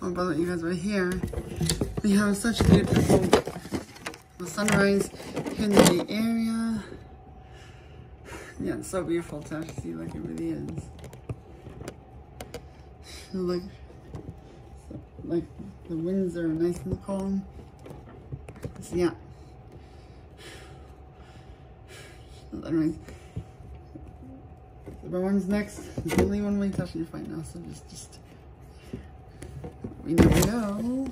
Oh, I'll bother you guys right here. We have such a beautiful sunrise here in the area. Yeah, it's so beautiful to actually see like it really is. Like, like the winds are nice and calm. So yeah. Anyways, the one's next. There's only one way touching your fight now, so just, just, we never know.